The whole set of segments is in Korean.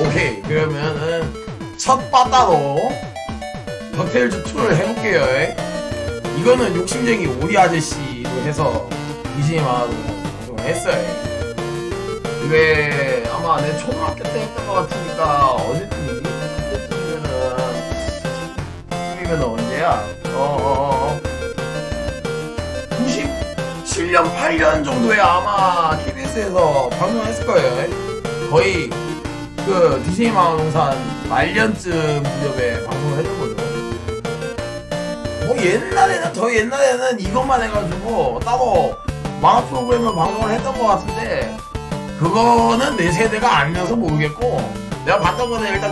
오케이 그러면은 첫 바다로 덕테일즈 2를 해볼게요 이거는 욕심쟁이 오리 아저씨로 해서 만화로 방송을 했어요 이게 아마 내 초등학교 때 했던 것 같으니까 언제쯤이지? 그때쯤이면은 그때쯤이면 언제야? 어어어 97년 8년 정도에 아마 KBS에서 방송했을 거예요 거의 그 디즈니 만화동산 말년쯤 무렵에 방송을 했던 거죠. 뭐 옛날에는 더 옛날에는 이것만 해가지고 따로 만화 프로그램을 방송을 했던 것 같은데 그거는 내 세대가 아니어서 모르겠고 내가 봤던 거는 일단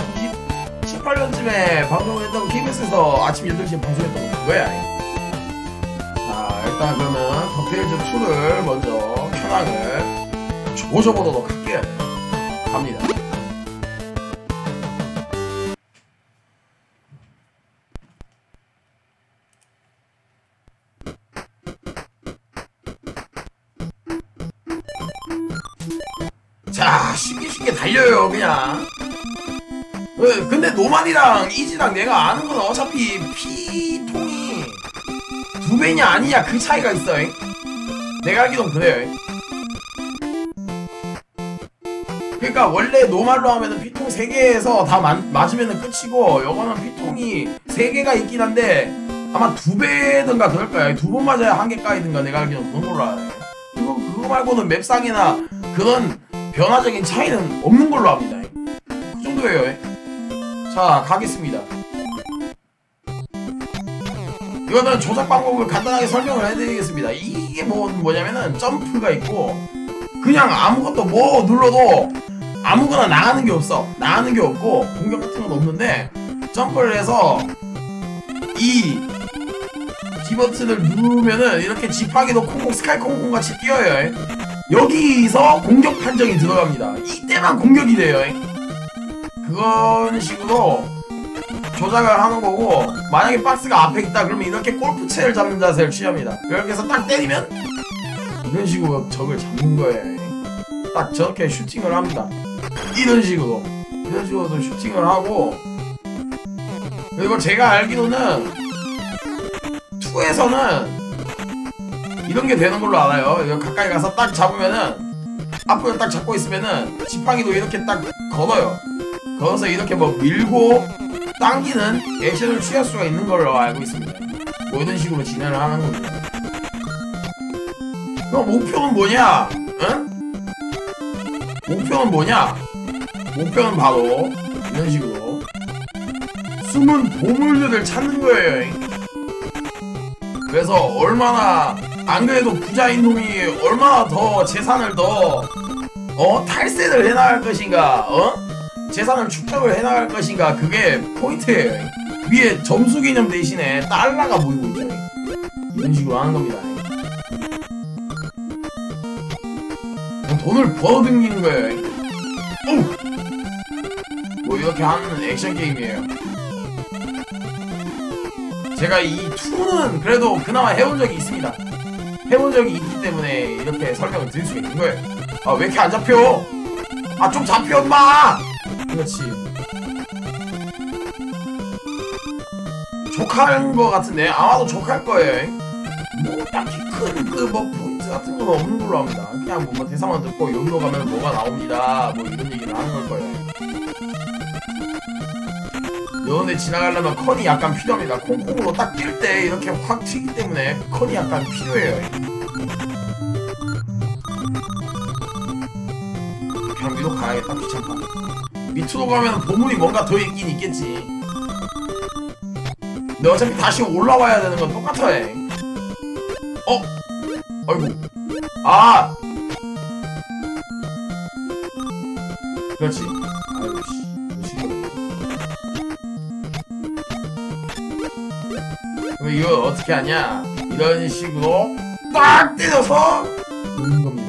90, 18년쯤에 방송했던 KBS에서 아침 8시에 방송했던 거 그거야. 자 일단 그러면 덕테일즈 2를 먼저 켜랑을 조져보도록 할게요. 갑니다 그냥 어, 근데 노만이랑 이지랑 내가 아는 건 어차피 피통이 두 배냐 아니냐 그 차이가 있어 잉? 내가 알기론 그래요 잉? 그러니까 원래 노말로 하면은 피통 3개에서 다 마, 맞으면은 끝이고 요거는 피통이 3개가 있긴 한데 아마 두 배든가 그럴 거야 두 번 맞아야 한 개 까이든가 내가 알기론 그런 걸로 알아요 그거, 그거 말고는 맵상이나 그런 변화적인 차이는 없는 걸로 압니다. 그 정도예요. 자, 가겠습니다. 이거는 조작 방법을 간단하게 설명을 해드리겠습니다. 이게 뭐, 뭐냐면은 점프가 있고 그냥 아무것도 뭐 눌러도 아무거나 나가는 게 없어. 나가는 게 없고 공격 같은 건 없는데 점프를 해서 이 D버튼을 누르면은 이렇게 지팡이도 콩콩 스카이 콩콩 같이 뛰어요. 여기서 공격 판정이 들어갑니다. 이때만 공격이 돼요. 그런 식으로 조작을 하는 거고 만약에 박스가 앞에 있다 그러면 이렇게 골프채를 잡는 자세를 취합니다. 이렇게 해서 딱 때리면 이런 식으로 적을 잡는 거예요. 딱 저렇게 슈팅을 합니다. 이런 식으로 이런 식으로 슈팅을 하고 그리고 제가 알기로는 2에서는 이런 게 되는 걸로 알아요. 가까이 가서 딱 잡으면은 앞으로 딱 잡고 있으면은 지팡이도 이렇게 딱 걸어요. 걸어서 이렇게 뭐 밀고 당기는 액션을 취할 수가 있는 걸로 알고 있습니다. 뭐 이런 식으로 진행을 하는 겁니다. 그럼 목표는 뭐냐? 응? 목표는 뭐냐? 목표는 바로 이런 식으로 숨은 보물들을 찾는 거예요. 그래서 얼마나 안 그래도 부자인 놈이 얼마나 더 재산을 더 어? 탈세를 해나갈 것인가 어? 재산을 축적을 해나갈 것인가 그게 포인트예요 위에 점수 개념 대신에 달러가 보이고 있죠 이런 식으로 하는 겁니다 돈을 벌어등기는 거예요 오! 뭐 이렇게 하는 액션 게임이에요 제가 이 2는 그래도 그나마 해본 적이 있습니다 해본 적이 있기 때문에 이렇게 설명을 드릴 수 있는 거예요. 아 왜 이렇게 안 잡혀? 아 좀 잡혀 엄마! 그렇지. 족하는 거 같은데? 아마도 족할 거예요 뭐 딱히 큰 그 뭐 포인트 같은 건 없는 걸로 합니다. 그냥 뭐, 뭐 대사만 듣고 여기로 가면 뭐가 나옵니다. 뭐 이런 얘기를 하는 걸 거예요. 요런데 지나가려면 컨이 약간 필요합니다. 콩콩으로 딱 뛸 때 이렇게 확 튀기 때문에 컨이 약간 필요해요 가야겠다. 귀찮다. 밑으로 가면 보물이 뭔가 더 있긴 있겠지. 근데 어차피 다시 올라와야 되는 건 똑같아. 어? 아이고. 아! 그렇지. 아이고 씨. 이걸 어떻게 하냐? 이런 식으로 딱 때려서 놓는 겁니다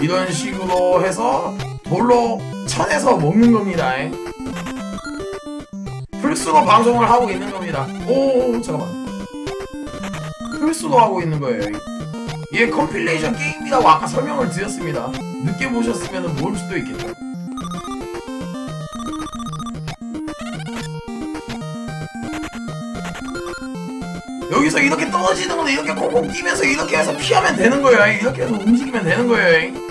이런 식으로 해서 돌로 쳐내서 먹는 겁니다 플스로 방송을 하고 있는 겁니다 오 잠깐만 플스로 하고 있는 거예요 얘 compilation 게임이라고 아까 설명을 드렸습니다. 늦게 보셨으면 모를 수도 있겠죠. 여기서 이렇게 떨어지는 거는 이렇게 콩콩 뛰면서 이렇게 해서 피하면 되는 거예요. 이렇게 해서 움직이면 되는 거예요.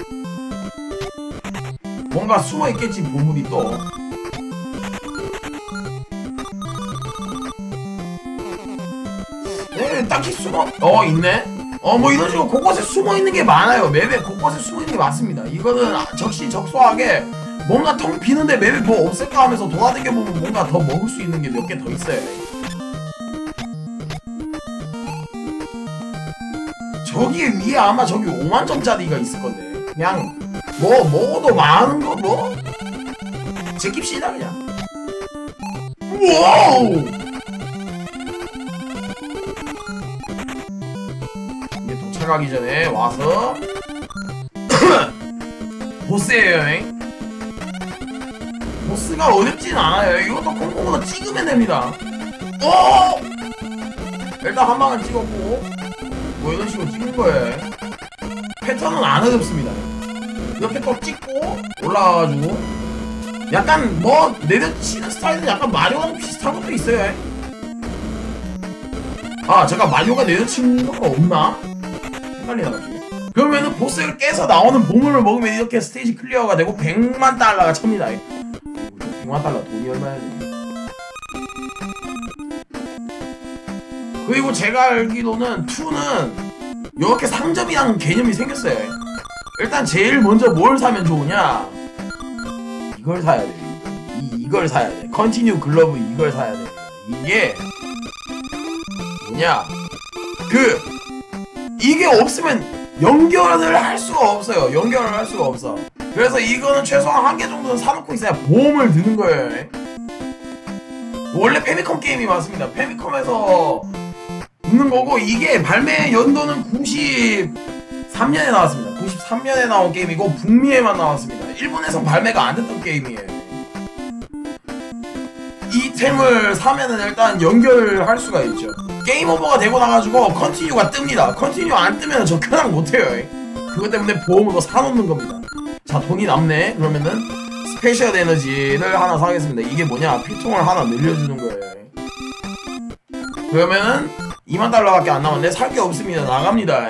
뭔가 숨어 있겠지 보물이 또. 네, 딱히 숨어. 어 있네. 어 뭐 이런 식으로 곳곳에 숨어 있는 게 많아요. 맵에 곳곳에 숨어 있는 게 많습니다. 이거는 아, 적시적소하게 뭔가 텅 비는데 맵에 뭐 없을까 하면서 돌아다녀 보면 뭔가 더 먹을 수 있는 게 몇 개 더 있어요. 저기 위에 아마 저기 5만 점짜리가 있을 건데 그냥 뭐 먹어도 많은 거 뭐 제킵시다 그냥 와우 이제 도착하기 전에 와서 보스예요 잉? 보스가 어렵진 않아요 이것도 콩콩으로 찍으면 됩니다 오! 일단 한 방은 찍었고 뭐 이런 식으로 찍는 거예요. 패턴은 안 어렵습니다. 이렇게 또 찍고 올라와가지고 약간 뭐 내려치는 스타일은 약간 마리오랑 비슷한 것도 있어요. 아 제가 마리오가 내려치는 거가 없나? 갑자기. 그러면은 보스를 깨서 나오는 보물을 먹으면 이렇게 스테이지 클리어가 되고 100만 달러가 찹니다. 100만 달러 돈이 얼마야 돼? 그리고 제가 알기로는 2는 이렇게 상점이라는 개념이 생겼어요. 일단 제일 먼저 뭘 사면 좋으냐? 이걸 사야 돼. 이, 이걸 사야 돼. continue 글러브 이걸 사야 돼. 이게 뭐냐? 그 이게 없으면 연결을 할 수가 없어요. 연결을 할 수가 없어. 그래서 이거는 최소한 한 개 정도는 사놓고 있어야 보험을 드는 거예요. 원래 패미컴 게임이 맞습니다. 패미컴에서 있는 거고 이게 발매 연도는 93년에 나왔습니다. 93년에 나온 게임이고 북미에만 나왔습니다. 일본에선 발매가 안 됐던 게임이에요. 이 템을 사면은 일단 연결할 수가 있죠. 게임 오버가 되고 나가지고 continue가 뜹니다. continue 안 뜨면 저 그냥 못해요. 그것 때문에 보험으로 사놓는 겁니다. 자 돈이 남네. 그러면은 스페셜 에너지를 하나 사겠습니다. 이게 뭐냐? 피통을 하나 늘려주는 거예요. 그러면은 2만 달러밖에 안 남았네. 살게 없습니다. 나갑니다.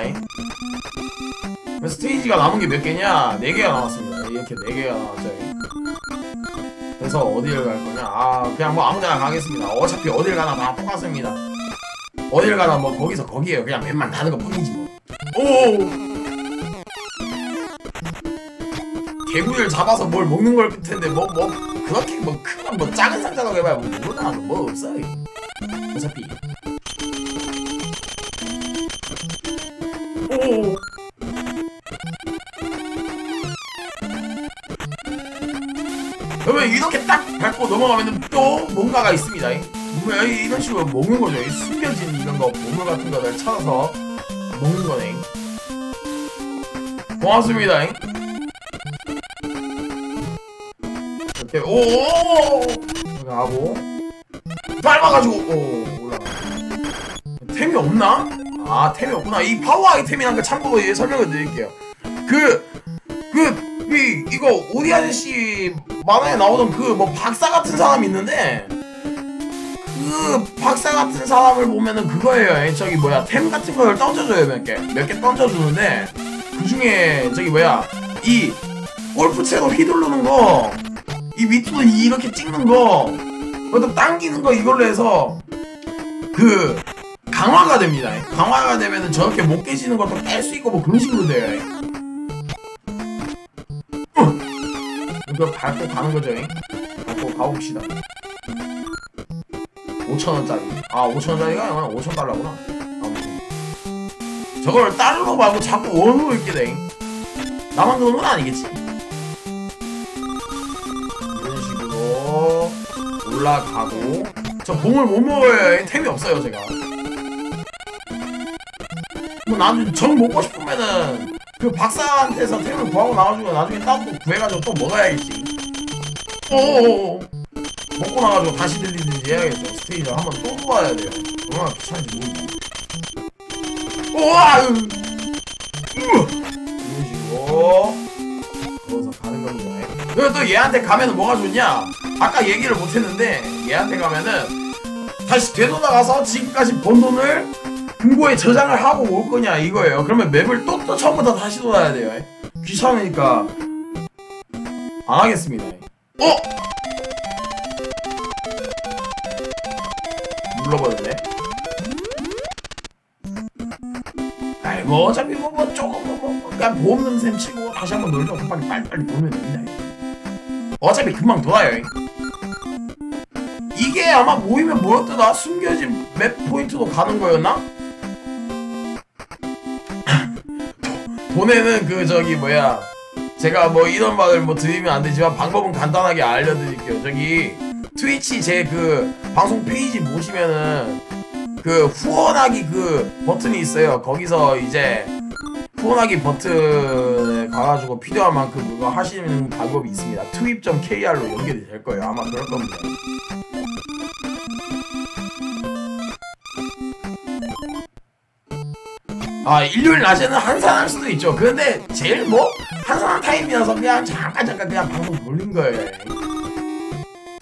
스테이지가 남은 게 몇 개냐? 4개가 남았습니다. 이렇게 4개가 남았죠. 그래서 어디를 갈 거냐? 아, 그냥 뭐 아무 데나 가겠습니다. 어차피 어딜 가나 다 똑같습니다. 어딜 가나 뭐 거기서 거기에요. 그냥 맵만 다는 것 뿐이지 뭐. 오! 개구리를 잡아서 뭘 먹는 걸 텐데 뭐뭐 그렇게 뭐 큰 뭐 작은 상자라고 해봐야 뭐 뭐나 뭐 없어. 어차피. 오. 그러면 이렇게 딱 밟고 넘어가면 또 뭔가가 있습니다. 뭐 이런 식으로 먹는 거죠. 숨겨진 이런 거 보물 같은 거를 찾아서 먹는 거네. 고맙습니다. 이렇게 오 이렇게 하고 밟아가지고 오 올라가. 템이 없나? 아 템이 없구나 이 파워 아이템이란 거 참고로 예, 설명을 드릴게요 그 그 이 이거 오디 아저씨 만화에 나오던 그 뭐 박사 같은 사람 있는데 그 박사 같은 사람을 보면은 그거예요 저기 뭐야 템 같은 걸 던져줘요 몇 개 몇 개 던져주는데 그 중에 저기 뭐야 이 골프채로 휘두르는 거 이 밑으로 이렇게 찍는 거 그것도 당기는 거 이걸로 해서 그 강화가 됩니다. 강화가 되면은 저렇게 못 깨지는 것도 깰수 있고 뭐 그런 식으로 돼요. 이거 밟고 가는 거죠. 밟고 가봅시다. 5천원짜리. 아, 5천원짜리가 아니라 5천 달러구나. 아무튼. 저걸 달러 말고 자꾸 원으로 읽게 돼. 나만 그런 건 아니겠지. 이런 식으로 올라가고. 저 봉을 못 먹어요. 템이 없어요, 제가. 뭐 나중에 정 먹고 싶으면은 그 박사한테서 템을 구하고 나와주고 나중에 따로 구해가지고 또 먹어야겠지. 오오오 먹고 나가지고 다시 들리든지 해야겠어. 스테이지를 한 번또 구워야 돼요. 얼마나 귀찮은지 모르겠다 오와! 이런 식으로 걸어서 가는 겁니다. 그리고 또 얘한테 가면은 뭐가 좋냐? 아까 얘기를 못했는데 얘한테 가면은 다시 되돌아가서 지금까지 번 돈을 금고에 저장을 하고 올 거냐 이거예요. 그러면 맵을 또, 또 처음부터 다시 돌아야 돼요. 귀찮으니까. 안 하겠습니다. 어? 눌러버렸네. 아이 뭐 어차피 뭐, 뭐 조금 뭐, 뭐 그냥 보험 냄새 치고 다시 한번 놀죠 급하게 빨리 빨리 돌면 됩니다. 어차피 금방 돌아요. 이게 아마 모이면 뭐였더라 숨겨진 맵 포인트로 가는 거였나? 도- 돈에는 그 저기 뭐야 제가 뭐 이런 말을 뭐 드리면 안 되지만 방법은 간단하게 알려드릴게요 저기 트위치 제 그 방송 페이지 보시면은 그 후원하기 그 버튼이 있어요. 거기서 이제 후원하기 버튼에 가가지고 필요한 만큼 그거 하시는 방법이 있습니다. 투입.kr로 연결이 될 거예요. 아마 그럴 겁니다. 아 일요일 낮에는 한산할 수도 있죠. 그런데 제일 뭐 한산한 타임이라서 그냥 잠깐 잠깐 그냥 방송 돌린 거예요.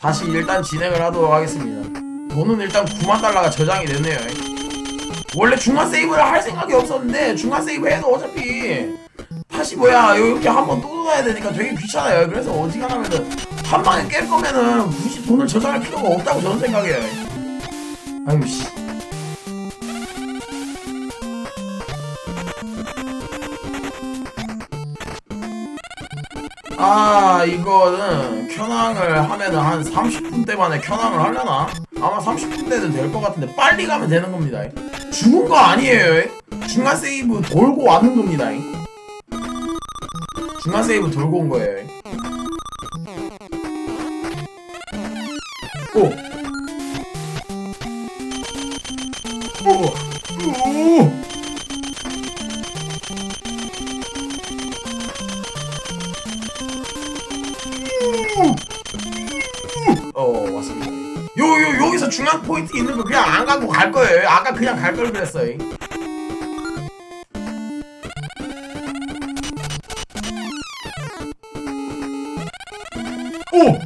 다시 일단 진행을 하도록 하겠습니다. 돈은 일단 9만 달러가 저장이 됐네요. 원래 중간 세이브를 할 생각이 없었는데 중간 세이브 해도 어차피 다시 뭐야 이렇게 한번 또 돌아야 되니까 되게 귀찮아요. 그래서 어지간하면은 한 방에 깰 거면은 굳이 돈을 저장할 필요가 없다고 저는 생각해요. 아유 씨. 아 이거는 켜낭을 하면은 한 30분대 만에 켜낭을 하려나? 아마 30분대는 될 것 같은데 빨리 가면 되는 겁니다 죽은 거 아니에요 중간 세이브 돌고 왔는 겁니다 중간 세이브 돌고 온 거예요 오! 오! 중앙 포인트 있는 거 그냥 안 가고 갈 거예요. 아까 그냥 갈 걸 그랬어요. 오!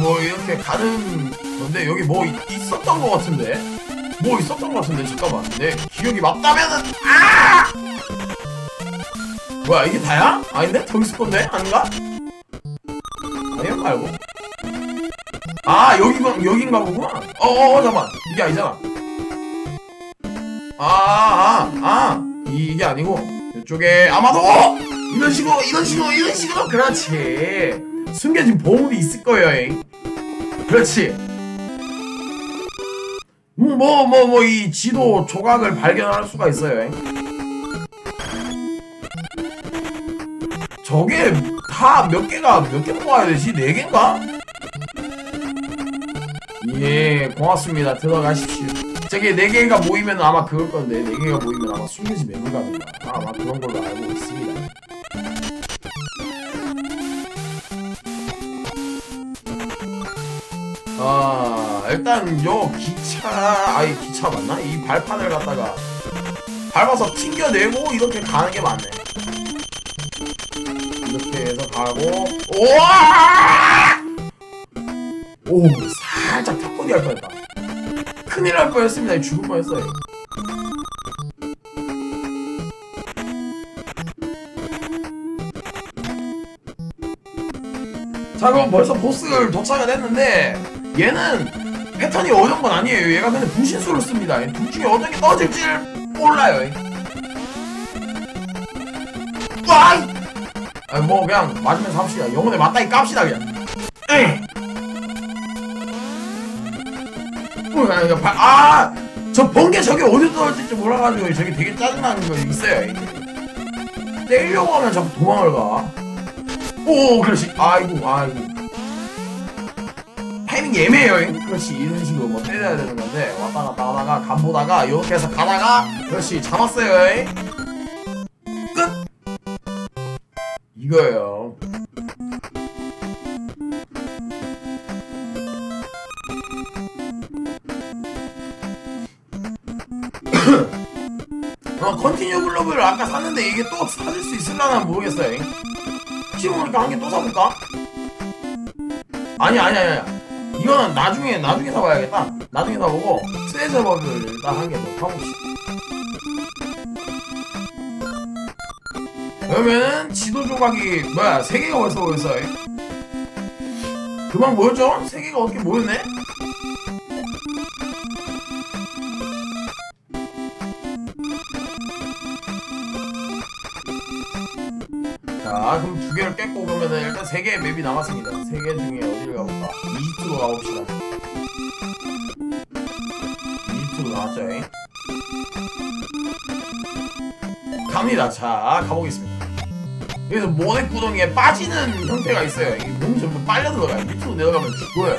뭐 이렇게 가는 건데 여기 뭐 있, 있었던 것 같은데 뭐 있었던 것 같은데 잠깐만 내 기억이 맞다면은 아! 뭐야 이게 다야? 아닌데? 더 있을 건데? 아닌가? 아니야 말고 아 여기가 여긴가 보구나 어어 어, 잠깐만 이게 아니잖아 아아아 아, 아, 이게 아니고 이쪽에 아마도 이런 식으로 이런 식으로 이런 식으로 그렇지 숨겨진 보물이 있을 거예요 잉. 그렇지 뭐 뭐 뭐 이 지도 조각을 발견할 수가 있어요 잉. 저게 다 몇 개가 몇 개 모아야 되지? 네 개인가? 예, 고맙습니다. 들어가십시오. 저게 네 개가 모이면 아마 그럴 건데 네 개가 모이면 아마 숨겨진 매물가 된다. 아마 그런 걸로 알고 있습니다. 아, 일단 요 기차, 아니 기차 맞나? 이 발판을 갖다가 밟아서 튕겨내고 이렇게 가는 게 맞네. 이렇게 해서 가고 우와! 오! 살짝 턱걸이 할 뻔했다. 큰일 날 뻔했습니다. 죽을 뻔했어요. 자 그럼 벌써 보스를 도착을 했는데 얘는 패턴이 어려운 건 아니에요. 얘가 그냥 분신술을 씁니다. 둘 중에 어떤 게 떠질지 몰라요. 와! 아니 뭐 그냥 맞으면서 합시다 영혼에 맞다이 깝시다 그냥 에이 어, 아, 이거 바- 아! 저 번개 저게 어디서 떨어질지 몰라가지고 저게 되게 짜증나는 거 있어요 이게. 때리려고 하면 자꾸 도망을 가 오, 그렇지 아이고 아이고 타이밍 애매해요 잉? 그렇지 이런 식으로 뭐 때려야 되는 건데 왔다 갔다 하다가 간 보다가 이렇게 해서 가다가 그렇지 잡았어요 잉? 이거예요. 어, continue 글러브를 아까 샀는데 이게 또 사줄 수 있을라나 모르겠어요. 지금 보니까 한 개 또 사볼까? 아니 아니 아니 이거는 나중에 나중에 사봐야겠다. 나중에 사보고 트레저버를 일단 한개더 사봅시다. 그러면은 지도 조각이 뭐야 세 개가 벌써 모였어. 그만 모였죠? 세 개가 어떻게 모였네? 자 그럼 두 개를 깼고 그러면은 일단 세 개의 맵이 남았습니다. 세 개 중에 어디를 가볼까? 이집트로 가봅시다. 이집트로 나왔죠? 잉? 갑니다. 자 가보겠습니다. 여기서 모래 구덩이에 빠지는 형태가 있어요. 이게 몸이 점점 빨려 들어가요. 밑으로 내려가면 죽어요.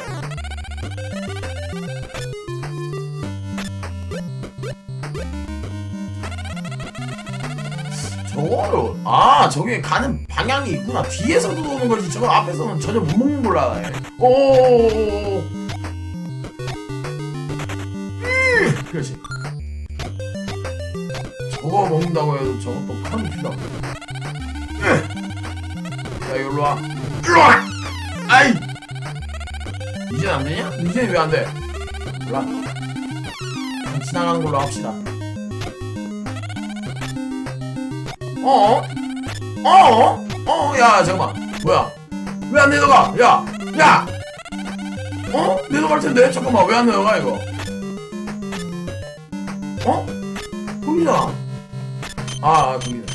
저거를 아 저게 가는 방향이 있구나. 뒤에서도 오는 거지. 저거 앞에서는 전혀 못 먹는 걸로 알아요. 오. 음, 그렇지. 저거 먹는다고 해도 저것도 큰 필요. 야 일로 와 아이 이젠 안 되냐? 이젠 왜안 돼? 몰라 지나가는 걸로 합시다 어어? 어 어? 어? 야 잠깐만 뭐야 왜 안 내려가 야 야! 어? 내려갈 텐데 잠깐만 왜 안 내려가 이거 어? 돌리잖아 아 돌리네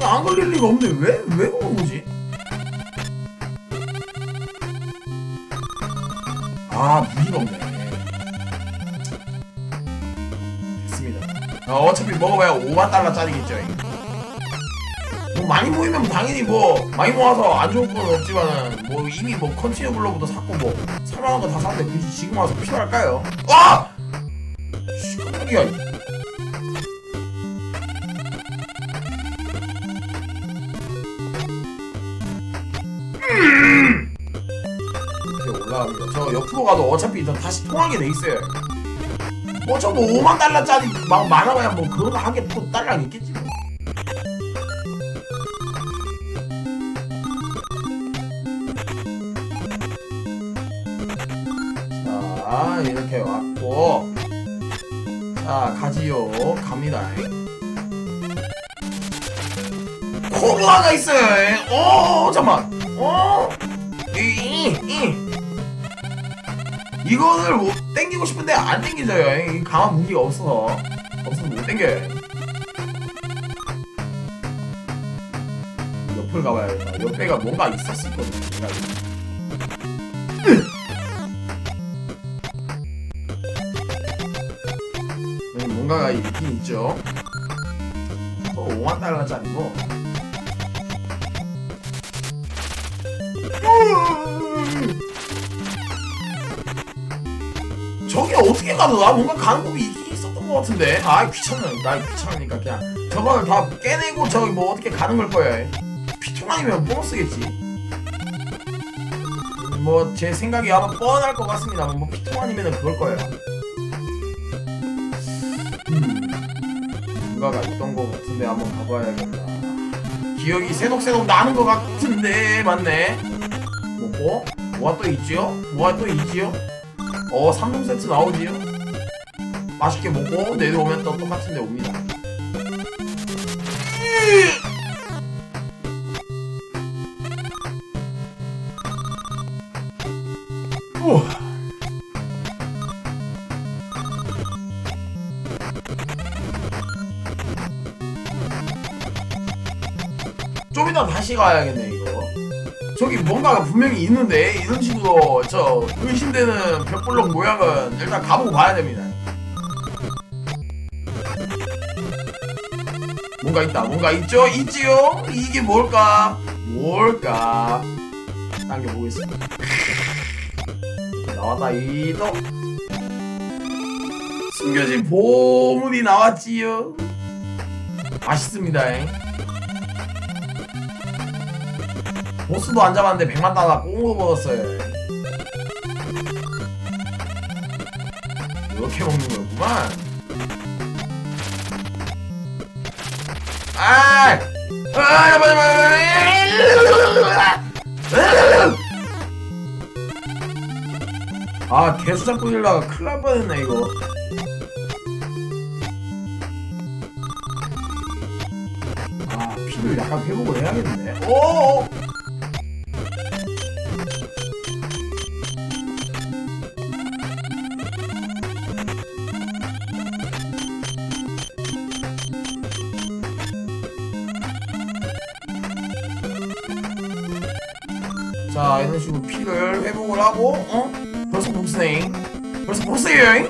안 걸릴 리가 없네. 왜, 왜 오는 거지? 아, 무기가 없네. 됐습니다. 어, 어차피 먹어봐야 5만 달러짜리겠죠. 뭐 많이 모이면 당연히 뭐 많이 모아서 안 좋은 건 없지만은 뭐 이미 뭐 continue 글러브부터 샀고 뭐 살만한 거 다 샀는데 굳이 지금 와서 필요할까요? 와! 씨, 깜짝이야. 올라갑니다. 저 옆으로 가도 어차피 다 다시 통하게 돼 있어요. 뭐저뭐 5만 달러짜리 막 많아봐야 뭐 그거 하게 또 달랑 있겠지. 뭐. 자 이렇게 왔고 자 가지요 갑니다. 코브라가 있어요. 어 잠만. 이거를 못 땡기고 싶은데 안 땡기져요. 이 강한 무기가 없어서 없어서 못 땡겨요. 옆을 가봐야겠다. 옆에가 뭔가 있었을 거든요. 뭔가가 있긴 있죠. 또 5만 달러짜리고. 어떻게 가더라? 뭔가 가는 법이 있었던 것 같은데. 아 귀찮네. 나 귀찮으니까 그냥 저거를 다 깨내고 저기 뭐 어떻게 가는 걸 거야. 피통 아니면 보너스겠지. 뭐 제 생각이 아마 뻔할 것 같습니다. 뭐 피통 아니면 그걸 거예요. 음, 뭔가가 있던 것 같은데 한번 가봐야겠다. 기억이 새록새록 나는 것 같은데 맞네. 먹고 뭐가 또 있지요? 뭐가 또 있지요? 어 3종 세트 나오지요? 맛있게 먹고 내려오면 또 똑같은 데 옵니다 우. 좀 이따 다시 가야겠네 저기 뭔가가 분명히 있는데 이런 식으로 저 의심되는 벽블록 모양은 일단 가보고 봐야 됩니다. 뭔가 있다. 뭔가 있죠? 있지요? 이게 뭘까? 뭘까? 당겨보겠습니다. 나왔다 이또 숨겨진 보물이 나왔지요. 맛있습니다. 보스도 안 잡았는데 100만 달러 꽁으로 먹었어요. 이렇게 먹는 거구만. 아, 아, 잠깐만, 잠깐만. 아, 개수 잡고 일다가 큰일 날 뻔했네, 이거. 아, 피를 약간 회복을 해야겠네. 오! 자, 이런 식으로 피를 회복을 하고, 어? 벌써 복스네. 벌써 복스예요.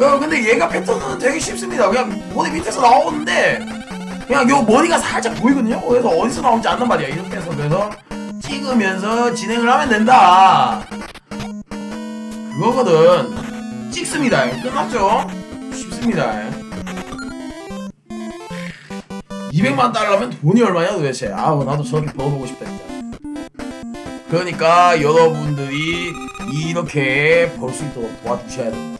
야, 근데 얘가 패턴은 되게 쉽습니다. 그냥 머리 밑에서 나오는데, 그냥 요 머리가 살짝 보이거든요. 그래서 어디서 나올지 안단 말이야. 이렇게 해서 그래서 찍으면서 진행을 하면 된다. 그거거든. 찍습니다. 끝났죠? 쉽습니다. 200만 달러면 돈이 얼마냐 도대체. 아우 나도 저렇게 벌어보고 싶다. 그러니까 여러분들이 이렇게 벌 수 있도록 도와주셔야 됩니다.